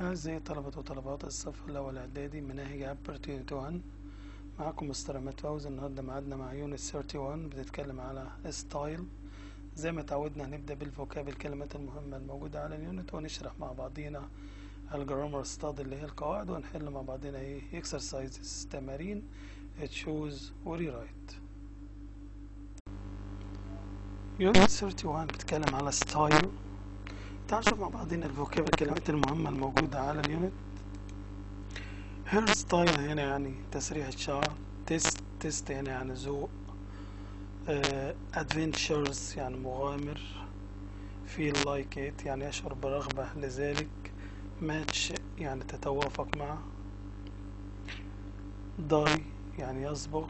أعزائي طلبة وطلبات الصف الأول إعدادي منهج opportunity 1 معكم مستر عماد فوزي النهاردة معادنا مع unit 31 بتتكلم على style زي ما تعودنا هنبدأ بال vocab الكلمات المهمة الموجودة على ال unit ونشرح مع بعضينا ال grammar ستاد اللي هي القواعد ونحل مع بعضنا إيه؟ exercises. تمارين. choose و rewrite unit 31 بتتكلم على style تعالوا نشوف مع بعضنا ال vocab الكلمات المهمة الموجودة على ال unit؟ hairstyle هنا يعني تسريح الشعر taste taste هنا يعني ذوق adventures يعني مغامر feel like it يعني يشعر برغبة لذلك match يعني تتوافق مع die يعني يصبغ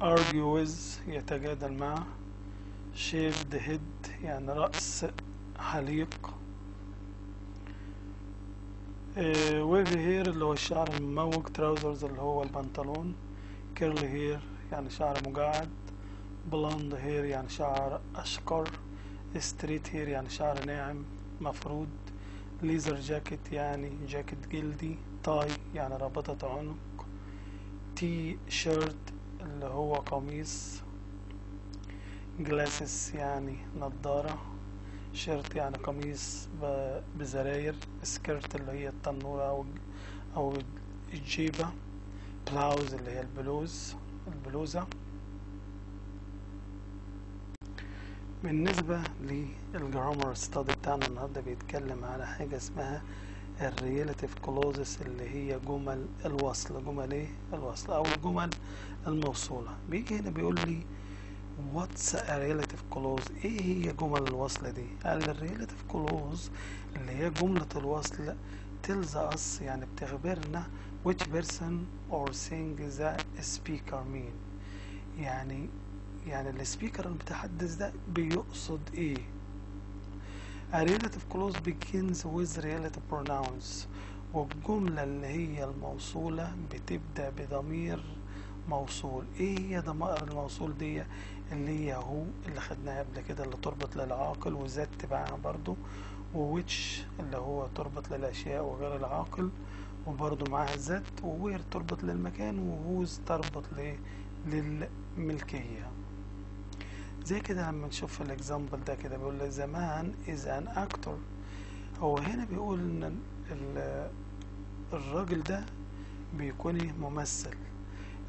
argue with يتجادل مع. Shaved head يعني رأس حليق. wavy hair اللي هو الشعر المموج trousers اللي هو البنطلون. curly hair يعني شعر مجعد. blond hair يعني شعر أشقر. straight hair يعني شعر ناعم مفرود. leather jacket يعني جاكيت جلدي tie يعني رابطة عنق. تي شيرت اللي هو قميص. glasses يعني نظارة shirt يعني قميص بزراير skirt اللي هي التنورة أو أو الجيبة بلاوز اللي هي البلوز البلوزة. بالنسبة لل grammar study بتاعنا النهاردة بيتكلم على حاجة اسمها ال relative clauses اللي هي جمل الوصل. جمل إيه؟ الوصل أو الجمل الموصولة. بيجي هنا بيقول لي what's a relative clause? إيه هي جمل الوصل دي؟ قال ال relative clause اللي هي جملة الوصل tells us يعني بتخبرنا which person or thing the speaker mean. يعني يعني ال speaker المتحدث ده بيقصد إيه؟ A relative clause begins with relative pronouns. والجملة اللي هي الموصولة بتبدأ بضمير موصول. إيه هي ضمائر الموصول دي؟ اللي هي هو اللي خدناها قبل كده اللي تربط للعاقل وذات تبعها برضو وويتش اللي هو تربط للأشياء وغير العاقل وبرضو معاها ذات ووير تربط للمكان وهوز تربط للملكية. زي كده لما نشوف ال example ده كده بيقول the man is an actor. هو هنا بيقول إن الراجل ده بيكون ممثل.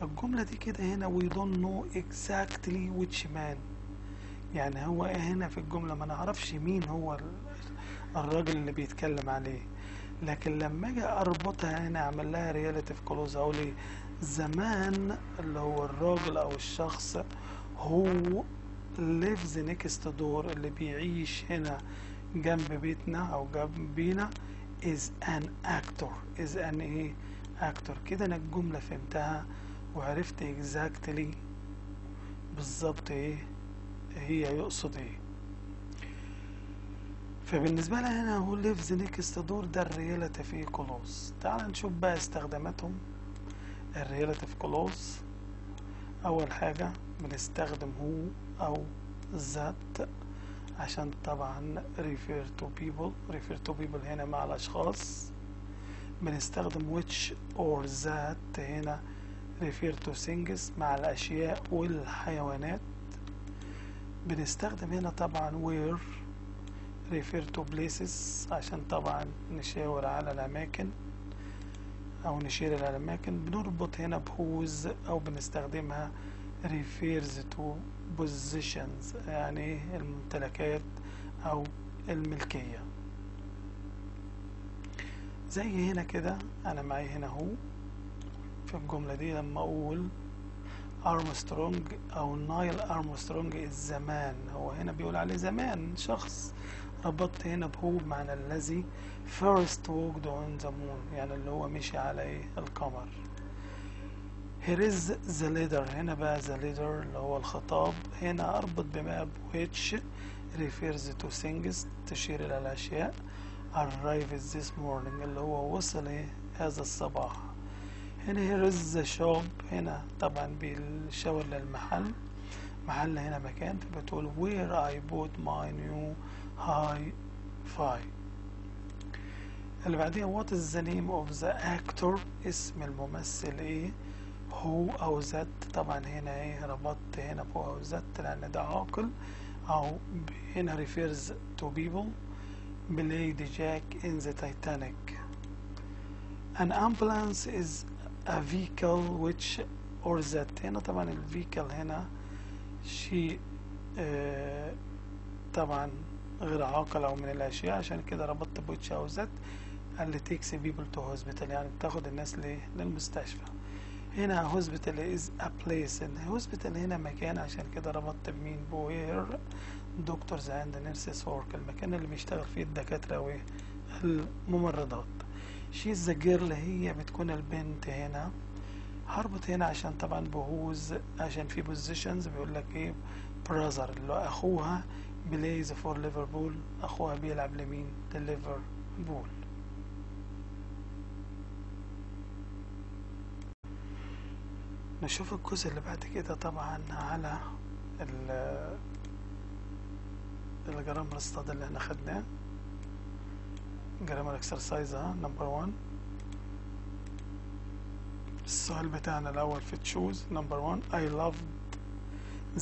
الجملة دي كده هنا we don't know exactly which man. يعني هو هنا في الجملة ما نعرفش مين هو الراجل اللي بيتكلم عليه. لكن لما أجي أربطها هنا أعمل لها relative clause أقول إيه؟ the man اللي هو الراجل أو الشخص who lives next door اللي بيعيش هنا جنب بيتنا أو جنب بينا is an actor. is an إيه؟ actor. كده أنا الجملة فهمتها. وعرفت exactly بالظبط إيه هي يقصد إيه. فبالنسبة لي هنا who lives next door ده ال relative إيه clause تعال نشوف بقى استخداماتهم. الريلاتيف كلوز أول حاجة بنستخدم هو أو ذات عشان طبعا refer to people. refer to people هنا مع الأشخاص. بنستخدم which or that هنا refer to things مع الأشياء والحيوانات. بنستخدم هنا طبعا where refer to places عشان طبعا نشاور على الأماكن أو نشير إلى الأماكن. بنربط هنا بهوز أو بنستخدمها refers to positions يعني الممتلكات أو الملكية. زي هنا كده أنا معي هنا هو. في الجملة دي لما أقول أرمسترونج أو نايل أرمسترونج الزمان هو هنا بيقول عليه زمان شخص ربطت هنا بهو بمعنى الذي first walked on the moon يعني اللي هو مشي على إيه القمر. Here is the leader هنا بقى the leader اللي هو الخطاب هنا أربط بما which refers to things تشير إلى الأشياء. Arrived this morning اللي هو وصل إيه هذا الصباح. هنا the shop هنا طبعا بيشاور للمحل محل هنا مكان فبتقول where I bought my new هاي فاي اللي بعديها what is the name of the actor اسم الممثل إيه؟ هو أو ذات طبعا هنا إيه؟ ربطت هنا هو أو ذات لأن ده عاقل. أو هنا refers to people. played Jack in the Titanic. An ambulance is a vehicle which or that هنا طبعا ال vehicle هنا شيء آه طبعا غير عاقل أو من الاشياء عشان كده ربطت ب which أو that اللي takes people to hospital يعني بتاخد الناس للمستشفى هنا hospital is a place hospital هنا مكان عشان كده ربطت بمين ب where doctors and nurses work المكان اللي بيشتغل فيه الدكاتره والممرضات She's the girl هي بتكون البنت هنا. هربط هنا عشان طبعا ب whose عشان في possessions بيقول لك إيه brother اللي هو أخوها plays for Liverpool أخوها بيلعب لمين؟ لليفربول نشوف الجزء اللي بعد كده طبعا على ال ال grammar study اللي إحنا خدناه. grammar exercise ها number 1 السؤال بتاعنا الأول في choose number 1 I loved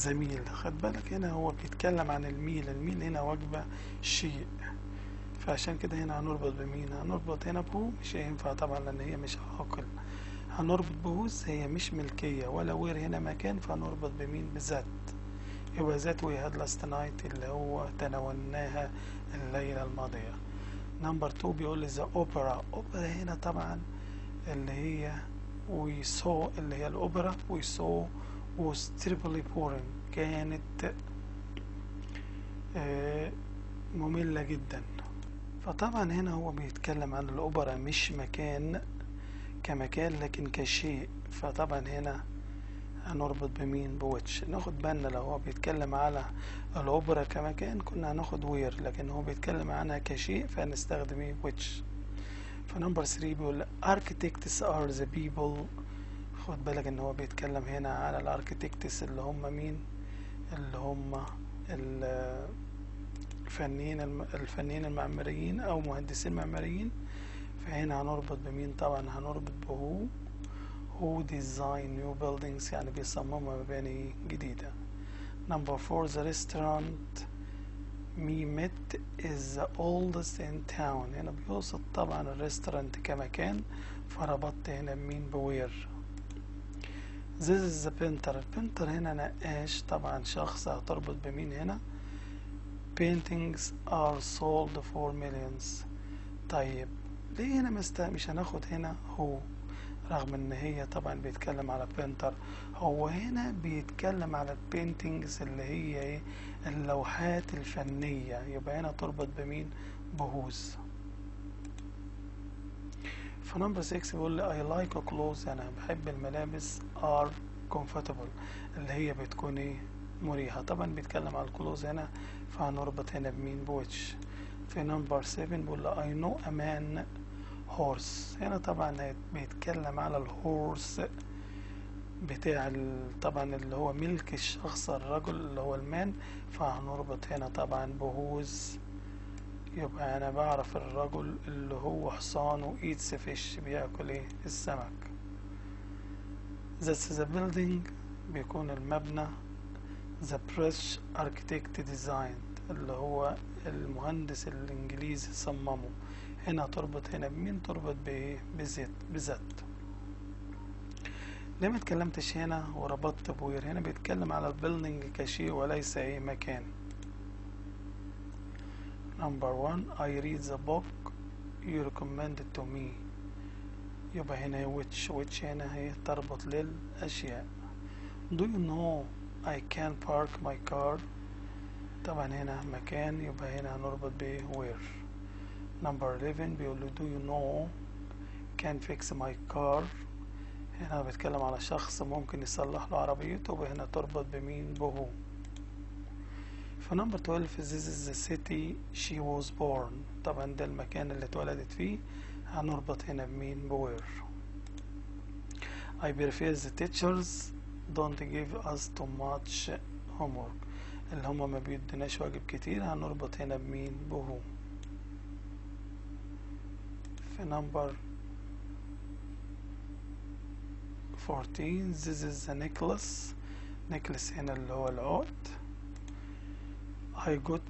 the meal. خد بالك هنا هو بيتكلم عن ال meal. ال meal هنا وجبة شيء. فعشان كده هنا هنربط بمين؟ هنربط هنا ب who. مش هينفع طبعا لأن هي مش عاقل. هنربط ب whose هي مش ملكية ولا where هنا مكان. فهنربط بمين؟ ب that. يبقى that we had last night اللي هو تناولناها الليلة الماضية. number 2 بيقول لي the opera. اوبرا هنا طبعا اللي هي we saw اللي هي الأوبرا. we saw was terribly boring. كانت آه مملة جدا. فطبعا هنا هو بيتكلم عن الأوبرا مش مكان كمكان لكن كشيء. فطبعا هنا هنربط بمين؟ ب which ناخد بالنا لو هو بيتكلم على الأوبرا كمكان كنا هناخد where. لكن هو بيتكلم عنها كشيء فهنستخدم إيه؟ which ف number 3 بيقول architects are the people. خد بالك إن هو بيتكلم هنا على ال architects اللي هم مين؟ اللي هم الفنيين الفنيين المعماريين أو مهندسين معماريين. فهنا هنربط بمين؟ طبعا هنربط ب who. who design new buildings يعني بيصمموا مباني جديدة. number four the restaurant we met is the oldest in town. هنا بيوصف طبعا ال restaurant كمكان فربطت هنا بمين ب where. This is the painter. ال painter هنا نقاش طبعا شخص هتربط بمين هنا. Paintings are sold for millions. طيب ليه هنا مست... مش هناخد هنا هو رغم إن هي طبعا بيتكلم على painter هو هنا بيتكلم على ال paintings اللي هي إيه؟ اللوحات الفنية. يبقى هنا تربط بمين؟ ب whose. ف number 6 بيقول لي I like clothes أنا بحب الملابس are comfortable. اللي هي بتكون إيه؟ مريحة. طبعا بيتكلم على ال clothes هنا فهنربط هنا بمين؟ ب which في number 7 بيقول لي I know a man horse. هنا طبعا بيتكلم على ال horse بتاع طبعا اللي هو ملك الشخص الرجل اللي هو ال man. فهنربط هنا طبعا ب whose. يبقى أنا بعرف الرجل اللي هو حصانه eats fish بياكل إيه؟ السمك. That's the building بيكون المبنى. The British architect designed اللي هو المهندس الإنجليزي صممه. هنا تربط هنا بمين تربط بايه ب that ب that؟ ليه ما اتكلمتش هنا وربطت ب where هنا بيتكلم على ال building كشيء وليس أي مكان. Number one I read the book you recommended to me. يبقى هنا which which هنا هي تربط للأشياء. Do you know I can park my car طبعا هنا مكان يبقى هنا هنربط ب where. Number 11 بيقول له do you know can fix my car? هنا بيتكلم على شخص ممكن يصلح له عربيته وهنا تربط بمين؟ بهو. فنمبر 12 this is the city she was born. طبعا ده المكان اللي اتولدت فيه هنربط هنا بمين؟ ب where. I prefer the teachers. Don't give us too much homework. اللي هما ما بيدناش واجب كتير هنربط هنا بمين؟ ب who. في number 14 this is a necklace. Necklace هنا اللي هو العقد I got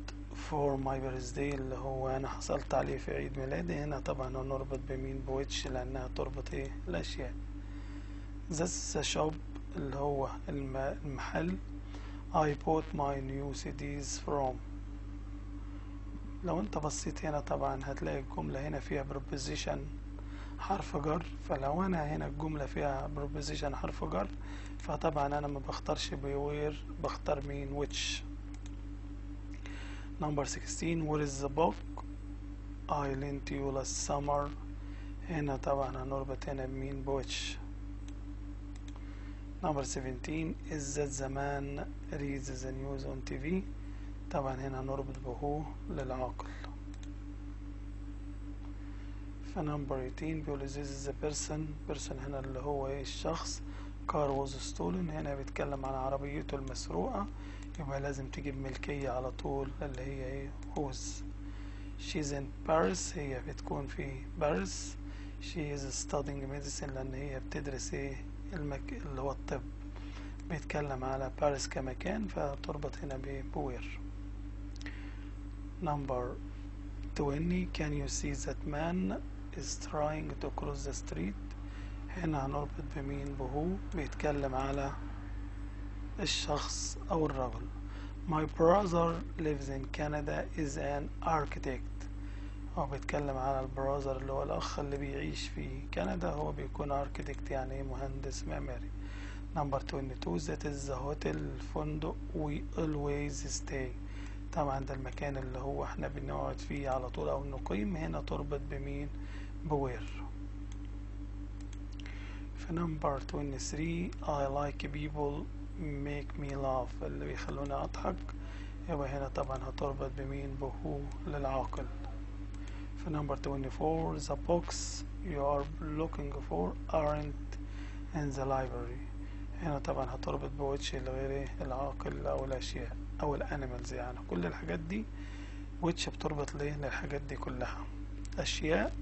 for my birthday اللي هو أنا حصلت عليه في عيد ميلادي. هنا طبعا هنربط بمين؟ بويتش لأنها تربط إيه؟ الأشياء. This the shop اللي هو الم- المحل. I bought my new CDs from لو انت بصيت هنا طبعا هتلاقي الجملة هنا فيها preposition حرف جر فلو أنا هنا الجملة فيها preposition حرف جر فطبعا أنا ما بختارش ب where بختار مين which. Number 16 what is the book? I lent you last summer. هنا طبعا هنربط هنا بمين ب which. Number 17 is that the man reads the news on TV طبعا هنا نربط ب who للعاقل. number 18 بيقول this is the person person هنا اللي هو إيه؟ الشخص. car was stolen هنا بيتكلم عن عربيته المسروقة. يبقى لازم تجيب ملكية على طول اللي هي إيه؟ whose she's in Paris. هي بتكون في باريس. She is studying medicine لأن هي بتدرس إيه؟ المك... اللي هو الطب. بيتكلم على باريس كمكان فتربط هنا بوير number 20 can you see that man is trying to cross the street هنا هنربط بمين بهو بيتكلم على الشخص أو الرجل my brother lives in Canada is an architect هو بيتكلم على البراذر اللي هو الأخ اللي بيعيش في كندا هو بيكون architect يعني إيه مهندس معماري number 22 that is the hotel الفندق we always stay طبعا ده المكان اللي هو إحنا بنقعد فيه على طول أو نقيم. هنا تربط بمين؟ بوير. في number 23 I like people make me laugh اللي بيخلوني أضحك. يبقى هنا طبعا هتربط بمين؟ بهو للعاقل. في number 24 the books you are looking for aren't in the library. هنا طبعا هتربط ب which الغير العاقل أو الأشياء. أو ال animals يعني كل الحاجات دي which بتربط ليه للحاجات دي كلها. أشياء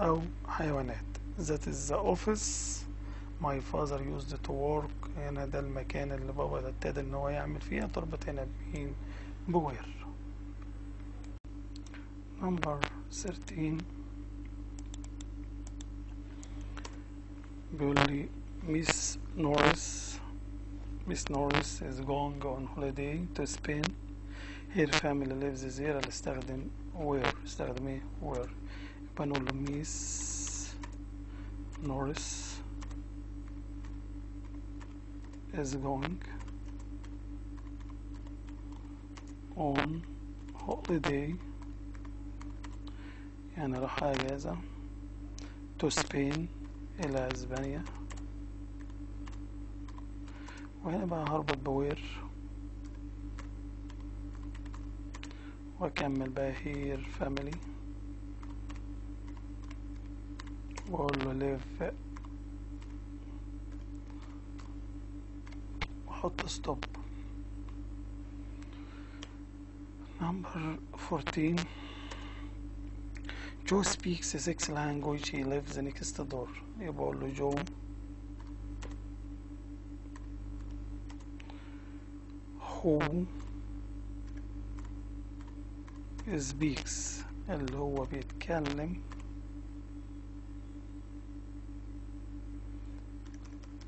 أو حيوانات. Is the office. My father used to work هنا ده المكان اللي بابا ابتدى إن هو يعمل فيها تربط هنا بمين ب where. Number 13 بيقول لي ميس نورس ميس نورس is going on holiday to Spain her family lives there اللي استخدم where استخدم ايه where يبقى نقول له ميس نورس is going on holiday يعني راح اجازة to Spain الى اسبانيا وهنا بقى هربط ب where. وأكمل بقى her family وأقول له live وأحط stop نمبر 14 جو speaks six language he lives next door. يبقى أقول له جو who speaks اللي هو بيتكلم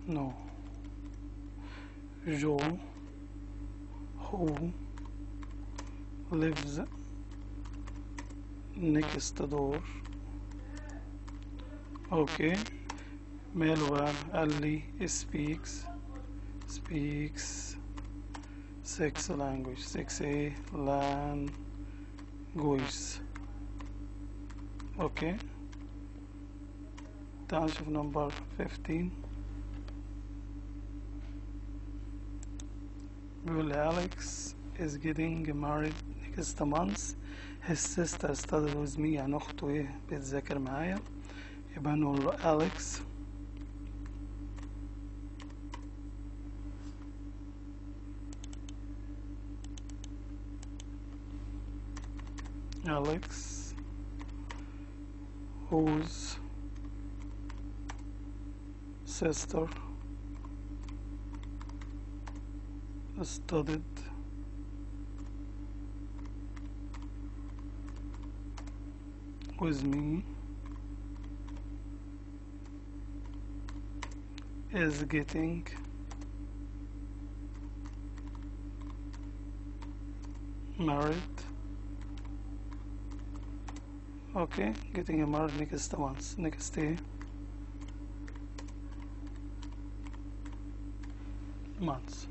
no جو who lives next door اوكي ماله بقى قال لي speaks speaks six language six a languages اوكي تعال نشوف نمبر 15 بيقول لي Alex is getting married next month his sister studied with me يعني أخته إيه بتذاكر معايا يبقى نقول له Alex Alex whose sister studied with me is getting married okay getting married next month next day. Months.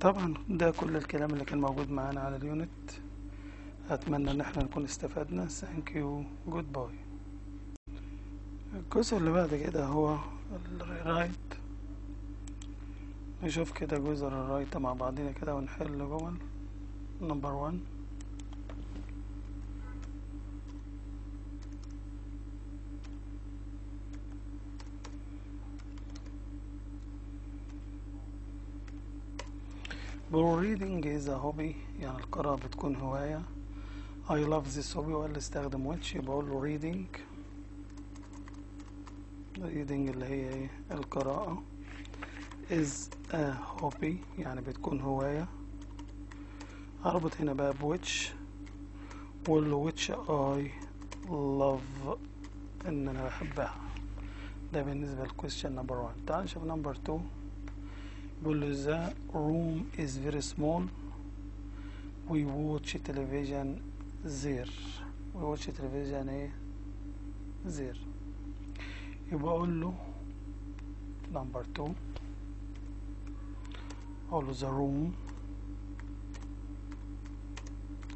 طبعا ده كل الكلام اللي كان موجود معانا على ال unit. أتمنى إن إحنا نكون استفدنا. thank you goodbye الجزء اللي بعد كده هو ال write نشوف كده جزء ال write مع بعضنا كده ونحل جمل number 1 بقول reading is a hobby. يعني القراءة بتكون هواية. I love this hobby. وقال استخدم which بقول له reading. Reading اللي هي إيه؟ القراءة is a hobby. يعني بتكون هواية. أربط هنا بقى ب which وأقول له which I love إن أنا بحبها. ده بالنسبة لل question number 1 تعال نشوف number 2 بيقول له the room is very small. We watch television there. We watch television إيه there. يبقى أقول له number 2 أقول the room.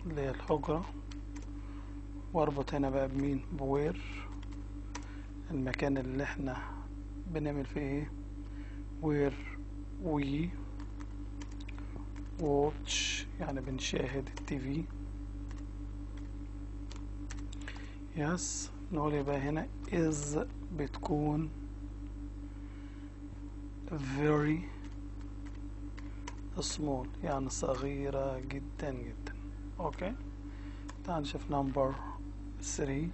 اللي هي الحجرة واربط هنا بقى بمين ب where المكان اللي إحنا بنعمل فيه إيه where we watch يعني بنشاهد ال TV. yes نقول يبقى هنا is بتكون very small يعني صغيرة جدا جدا. okay؟ تعال نشوف number 3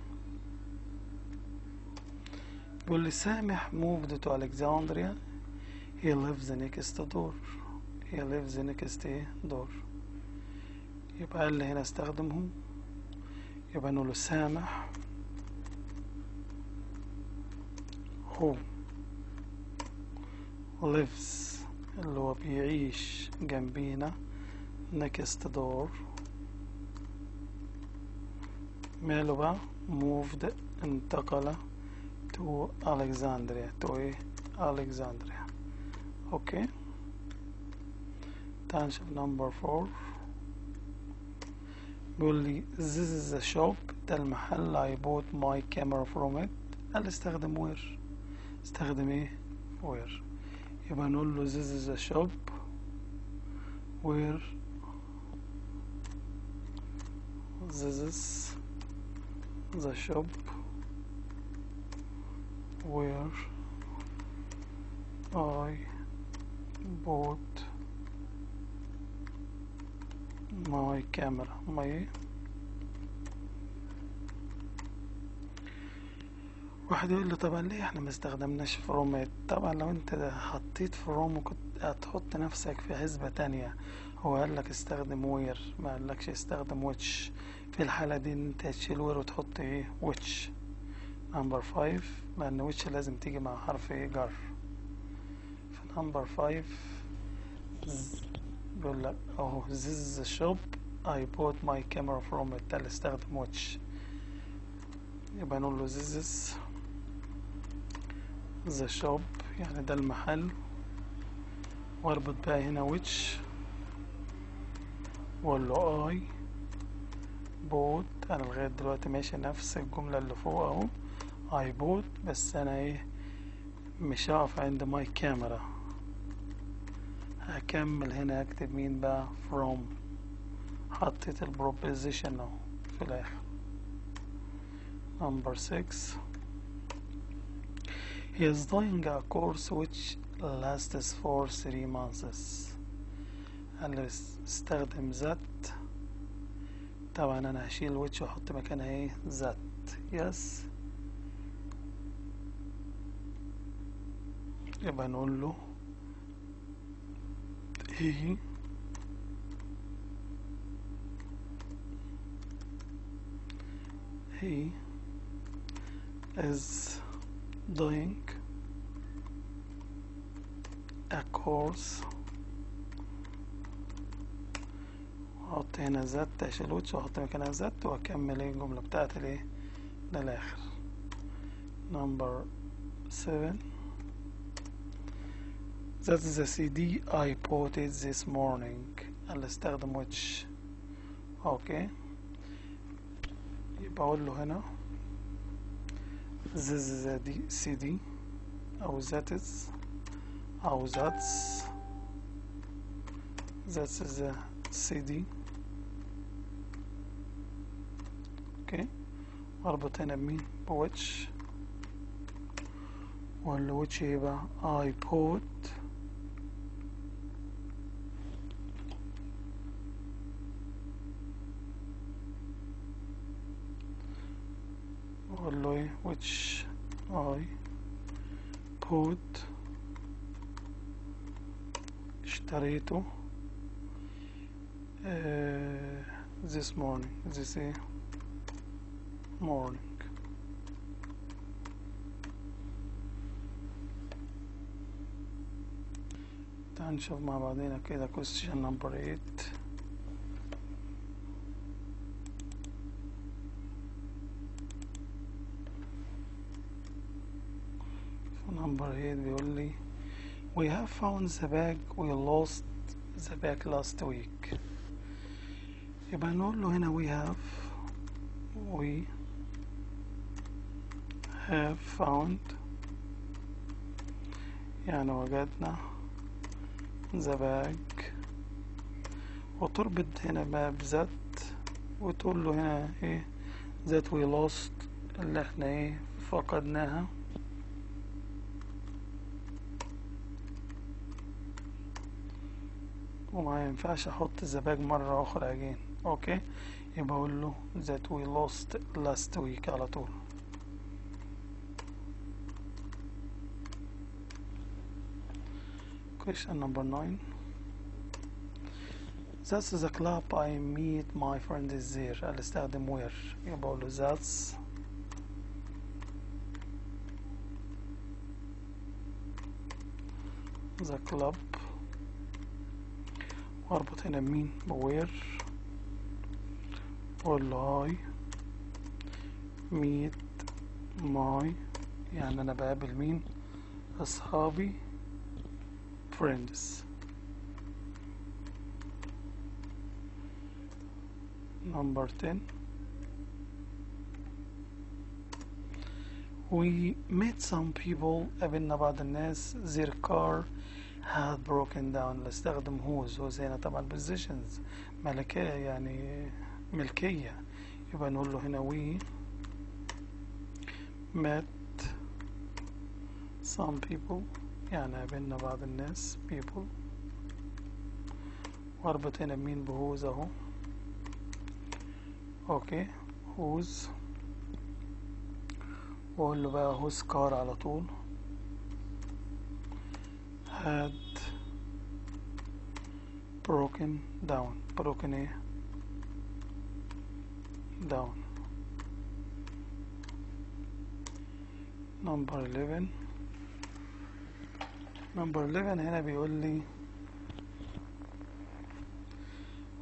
بيقول لي سامح moved to Alexandria. He lives next door he lives next door يبقى اللي هنا استخدمه يبقى نقول له سامح هو lives اللي هو بيعيش جنبينا next door ماله بقى moved انتقل to Alexandria to إيه Alexandria okay تعال نشوف number four بيقول لي this is a shop. ده المحل I bought my camera from it. قال استخدم where؟ استخدم إيه؟ where. يبقى نقول له this is a shop. where this is the shop. where I bought my camera my واحد يقول لي طبعا ليه إحنا ما استخدمناش فرومات؟ طبعا لو أنت حطيت فروم وكنت هتحط نفسك في حسبة تانية. هو قال لك استخدم where ما قالكش استخدم ويتش. في الحالة دي إن أنت تشيل where وتحط إيه؟ which. Number five لأن ويتش لازم تيجي مع حرف إيه؟ جر. number five بيقول لك اهو shop. I bought my camera from it ده اللي استخدم which يبقى نقول له is the shop يعني ده المحل. واربط بقى هنا which. واقول له I bought. أنا لغاية دلوقتي ماشي نفس الجملة اللي فوق أهو. I bought. بس أنا إيه مش هقف عند my camera هكمل هنا أكتب مين بقى؟ From. حطيت ال preposition أهو في الآخر. Number 6 he is doing a course which lasts for 3 months. قال استخدم ذات طبعا أنا هشيل ويتش وأحط مكانها إيه؟ ذات يس يبقى نقول له he he is doing a course. أحط هنا زت اشيل ويتش واحط مكانها زت وأكمل إيه الجملة بتاعتي الايه للآخر. Number seven. That's the CD I bought it this morning اللي استخدم which اوكي يبقى اقول له هنا This is the D- CD او that is او that's that's the CD اوكي واربط هنا بمين بويتش ولا ويتش يبقى I bought اقول له ايه which I put اشتريته آه this morning this ايه morning تعال نشوف مع بعضنا كده question number 8 number 8 بيقول لي we have found the bag we lost the bag last week يبقى نقول له هنا we have we have found يعني وجدنا the bag وتربط هنا بقى بذات وتقول له هنا إيه that we lost اللي إحنا إيه فقدناها وما ينفعش احط الزباج مرة اخرى again اوكي يبقى اقول له that we lost last week على طول question number nine That's the club I meet my friend is there قال استخدم where يبقى اقول له that's the club واربط هنا بمين بوير واقول له I meet my يعني أنا بقابل مين؟ أصحابي friends. Number 10 we met some people قابلنا بعض الناس their car broken down. اللي استخدم whose whose هنا طبعا positions. ملكية يعني ملكية. يبقى نقول له هنا we met some people. يعني قابلنا بعض الناس people. واربط هنا مين بهوز أهو. أوكي whose وأقول له بقى whose car على طول. had broken down broken ايه down number 11 number 11 هنا بيقول لي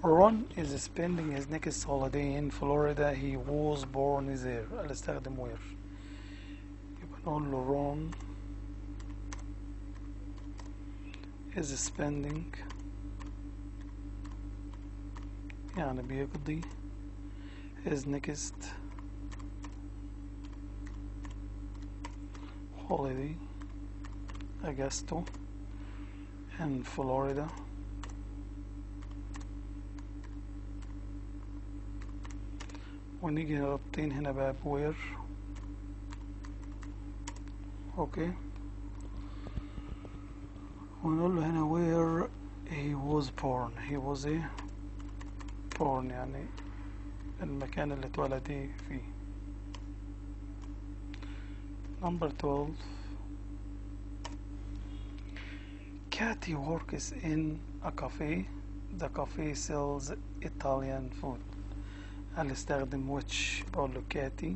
Ron is spending his next holiday in Florida he was born there قال استخدم where يبقى نقول له Ron is spending. يعني بيقضي his next. Holiday. أجازته in Florida. ونيجي رابطين هنا بقى ب where okay ونقول له هنا where he was born he was ايه born يعني المكان اللي اتولد فيه number 12 Katy works in a cafe the cafe sells Italian food هل استخدم which بقول له كاتي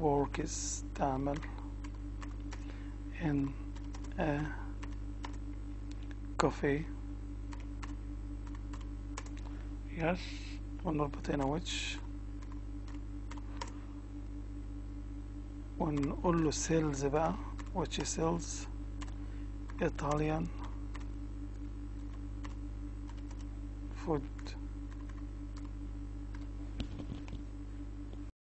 works تعمل in a cafe yes ونربط هنا which ونقول له sales بقى which sells Italian